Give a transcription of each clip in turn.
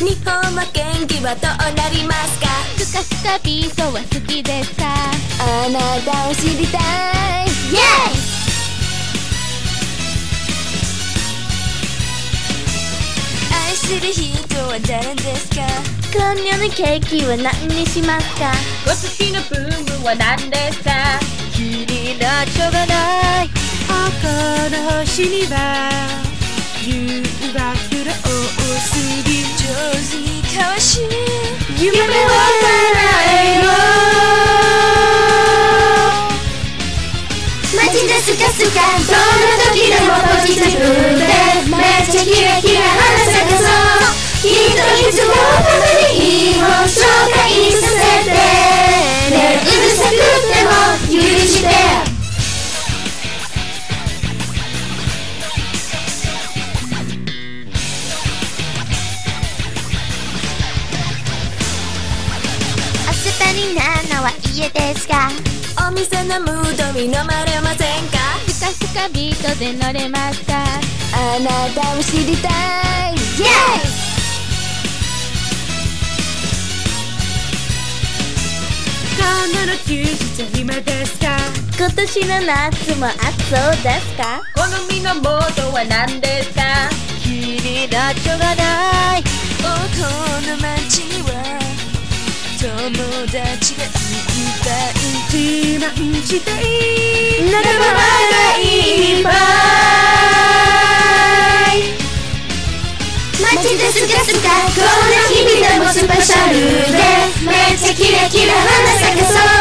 日本は元気はどうなりますかスカスカビートは好きですかあなたを知りたいイエ愛する人は誰ですか今夜のケーキは何にしますかご好きなブームは何ですか気になっちゃがない赤の星にはわしい夢を叶えろ街でスカスカどんな時でもポジティブで。めっちゃキラキラ花咲かそう。きっといつもためにいいも紹介させて。ねうるさくて。アスパリナナは家ですか？お店のムードに飲まれませんか？スカスカビートで乗れますか？あなたを知りたい。イエ今度の休日は暇ですか？イ今年の夏も暑そうですか？好みのモードは何ですか？気になっちゃがない達がいっぱい自慢したい仲間がいっぱい街でスカスカこんな日々でもスペシャルでめっちゃキラキラ花咲かそう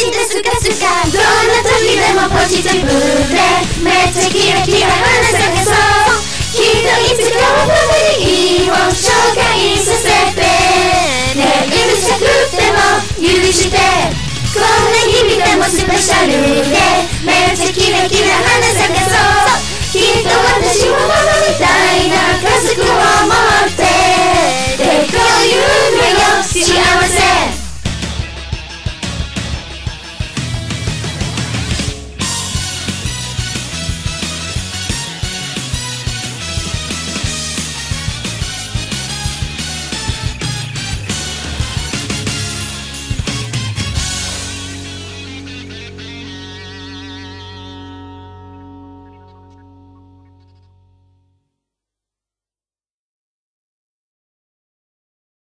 マジでスカスカどんな時でもポジティブでめっちゃキラキラ花咲かそう。きっといつかは僕にいいを紹介させてねう。るさくても許してこんな日々でもスペシャルでめっちゃキラキラ花咲かそう。